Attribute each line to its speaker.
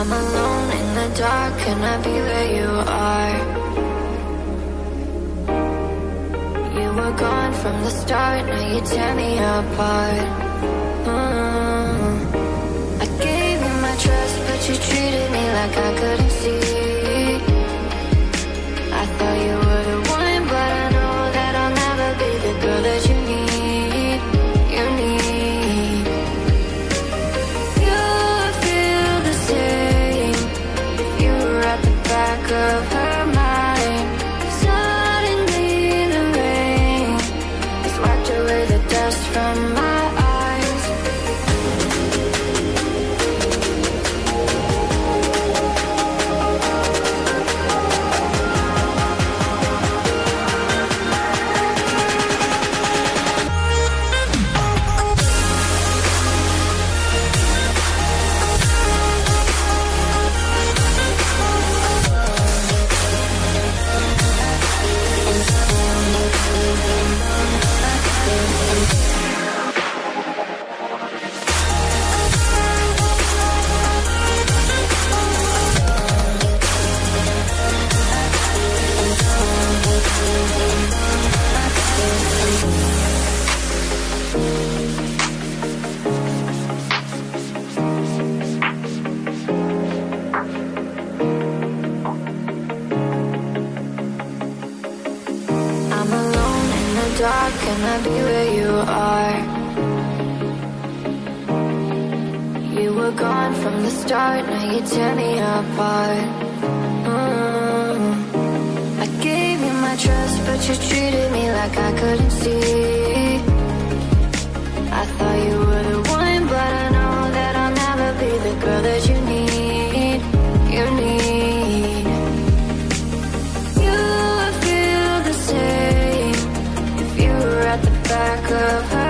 Speaker 1: I'm alone in the dark, can I be where you are? You were gone from the start, now you tear me apart. Mm. I gave you my trust, but you treated me like I couldn't see. From my dark, can I be where you are? You were gone from the start, now you tear me apart. Mm. I gave you my trust, but you treated me like I couldn't see. at the back of her